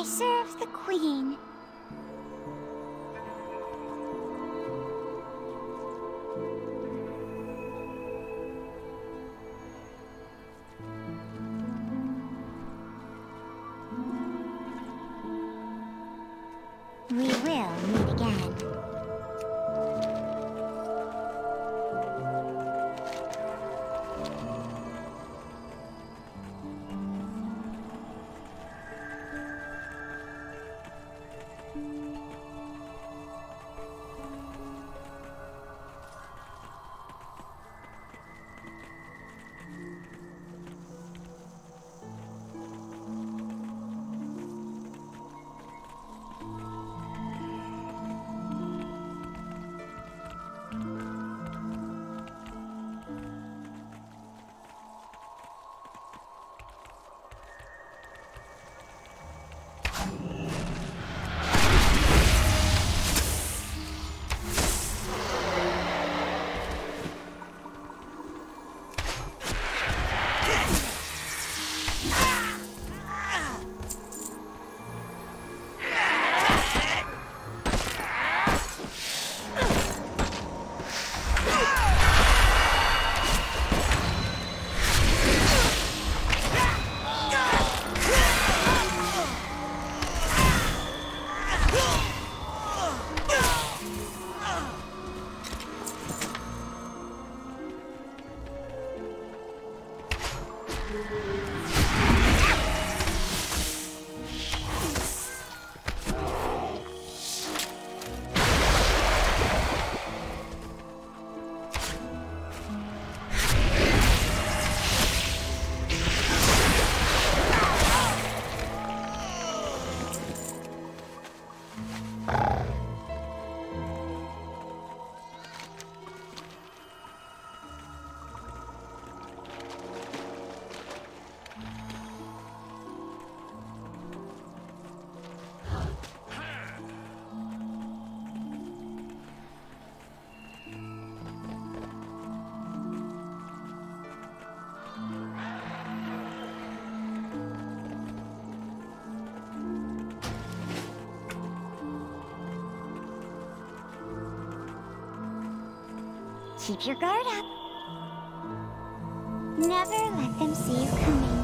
I serve the Queen. We will meet again. Keep your guard up. Never let them see you coming.